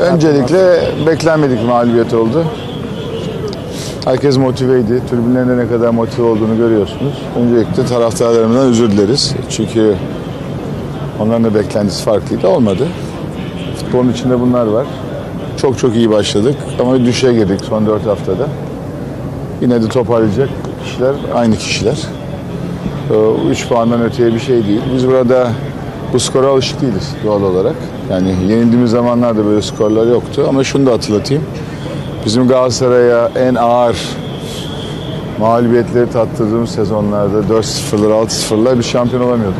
Öncelikle beklenmedik bir mağlubiyet oldu. Herkes motiveydi. Tribünlerinde ne kadar motive olduğunu görüyorsunuz. Öncelikle taraftarlarımızdan özür dileriz. Çünkü onların da beklentisi farklıydı. Olmadı. Futbolun içinde bunlar var. Çok çok iyi başladık ama düşe girdik son 4 haftada. Yine de toparlayacak kişiler aynı kişiler. 3 puandan öteye bir şey değil. Biz burada bu skora alışık değiliz doğal olarak. Yani yenildiğimiz zamanlarda böyle skorlar yoktu ama şunu da hatırlatayım. Bizim Galatasaray'a en ağır mağlubiyetleri tattırdığımız sezonlarda 4-0'lar, 6-0'lar bir şampiyon olamıyorduk.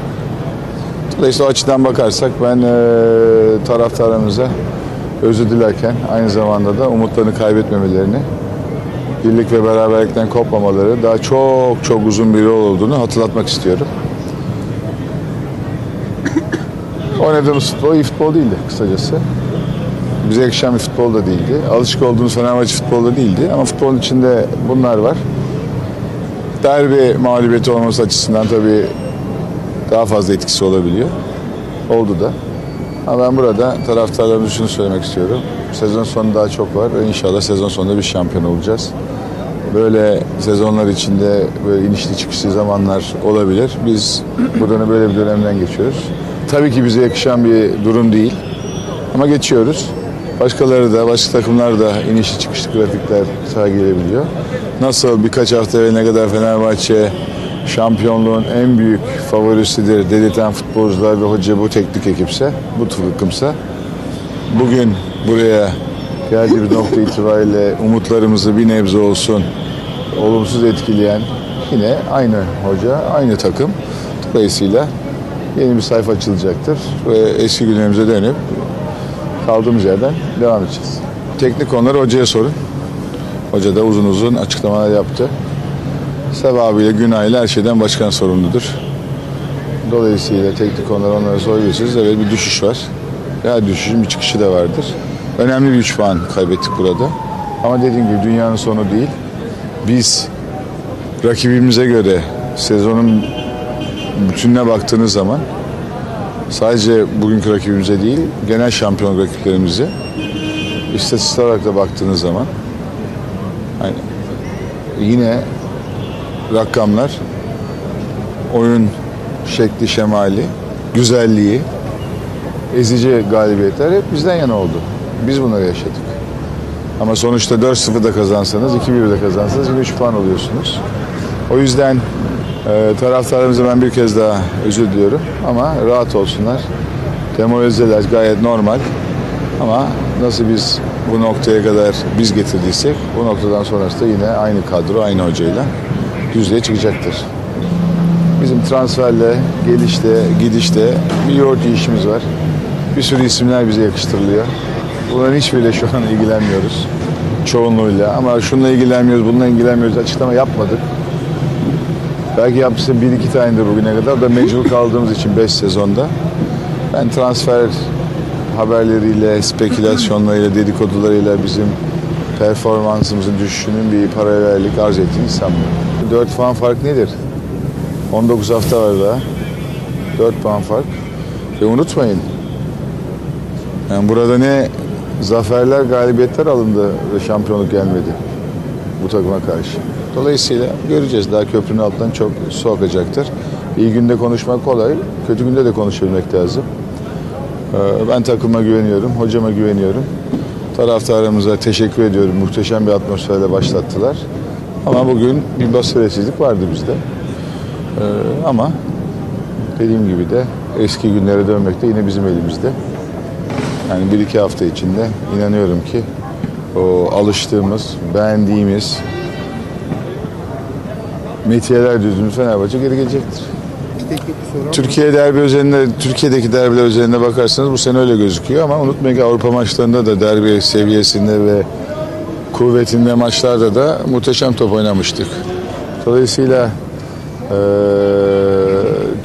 Dolayısıyla o açıdan bakarsak ben e, taraftarımıza özür dilerken aynı zamanda da umutlarını kaybetmemelerini, birlik ve beraberlikten kopmamaları daha çok çok uzun bir yol olduğunu hatırlatmak istiyorum. Oynadığımız futbol iyi futbol değildi kısacası. Bize yakışan bir futbol da değildi. Alışık olduğumuz Fenerbahçe futbolu da değildi. Ama futbolun içinde bunlar var. Derbi mağlubiyeti olması açısından tabii daha fazla etkisi olabiliyor. Oldu da. Ama ben burada taraftarlarımıza şunu söylemek istiyorum. Sezon sonu daha çok var inşallah sezon sonunda bir şampiyon olacağız. Böyle sezonlar içinde böyle inişli çıkışlı zamanlar olabilir. Biz buradan böyle bir dönemden geçiyoruz. Tabii ki bize yakışan bir durum değil. Ama geçiyoruz. Başkaları da, başka takımlar da inişli çıkışlı grafikler sergileyebiliyor. Nasıl birkaç hafta evveline kadar Fenerbahçe şampiyonluğun en büyük favorisidir dedirten futbolcular ve hoca bu teknik ekipse, bu takımsa bugün buraya geldiği bir nokta itibariyle umutlarımızı bir nebze olsun olumsuz etkileyen yine aynı hoca, aynı takım. Dolayısıyla yeni bir sayfa açılacaktır ve eski günlerimize dönüp kaldığımız yerden devam edeceğiz. Teknik konuları hocaya sorun. Hoca da uzun uzun açıklamalar yaptı. Sevabıyla, günahıyla her şeyden başkan sorumludur. Dolayısıyla teknik konuları onlara soruyorsunuz. Evet bir düşüş var. Her düşüşün bir çıkışı da vardır. Önemli bir 3 puan kaybettik burada. Ama dediğim gibi dünyanın sonu değil. Biz rakibimize göre sezonun bütününe baktığınız zaman sadece bugünkü rakibimize değil, genel şampiyon rakiplerimize istatistik olarak da baktığınız zaman yani yine rakamlar oyun şekli, şemali, güzelliği, ezici galibiyetler hep bizden yana oldu. Biz bunları yaşadık. Ama sonuçta 4-0'da kazansanız, 2-1'de kazansanız yine 3 puan oluyorsunuz. O yüzden e, taraftarlarımıza ben bir kez daha özür diliyorum. Ama rahat olsunlar. Demoralizeler gayet normal. Ama nasıl biz bu noktaya kadar biz getirdiysek bu noktadan sonrası da yine aynı kadro, aynı hocayla düzlüğe çıkacaktır. Bizim transferle, gelişte, gidişte bir yoğurt işimiz var. Bir sürü isimler bize yakıştırılıyor. Bunların hiçbiriyle şu an ilgilenmiyoruz. Çoğunluğuyla. Ama şununla ilgilenmiyoruz, bununla ilgilenmiyoruz açıklama yapmadık. Belki yapmışsın bir iki tanedir bugüne kadar. Da mecbur kaldığımız için 5 sezonda. Ben transfer haberleriyle, spekülasyonlarıyla, dedikodularıyla bizim performansımızın düşüşünün bir paralellik arz ettiğini sanmıyorum. 4 puan fark nedir? 19 hafta var daha. 4 puan fark. Ve unutmayın. Yani burada ne zaferler, galibiyetler alındı ve şampiyonluk gelmedi bu takıma karşı. Dolayısıyla göreceğiz. Daha köprünün altından çok su. İyi günde konuşmak kolay, kötü günde de konuşabilmek lazım. Ee, Ben takıma güveniyorum, hocama güveniyorum. Taraftarımıza teşekkür ediyorum. Muhteşem bir atmosferle başlattılar. Ama bugün bir basiretesizlik vardı bizde. Ee, Ama dediğim gibi de eski günlere dönmek de yine bizim elimizde. Yani bir iki hafta içinde inanıyorum ki o alıştığımız, beğendiğimiz metiyeler düzümü Fenerbahçe geri gelecektir. Türkiye derbi özelinde, Türkiye'deki derbiler özelinde bakarsanız bu sene öyle gözüküyor ama unutmayın ki Avrupa maçlarında da derbi seviyesinde ve kuvvetinde maçlarda da muhteşem top oynamıştık. Dolayısıyla eee,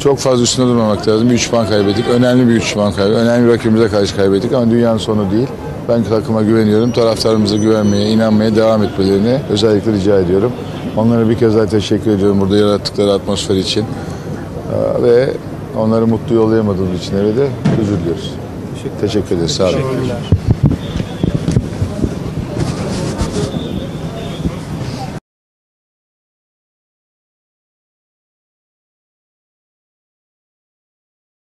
çok fazla üstüne durmamak lazım. Bir 3 puan kaybettik. Önemli bir 3 puan kaybettik. Önemli bir rakibimize karşı kaybettik ama dünyanın sonu değil. Ben takıma güveniyorum. Taraftarımıza güvenmeye, inanmaya devam etmelerini özellikle rica ediyorum. Onlara bir kez daha teşekkür ediyorum burada yarattıkları atmosfer için. Ee, Ve Onları mutlu yollayamadığımız için eve de özür diliyoruz. Teşekkür ederiz. Sağ olun.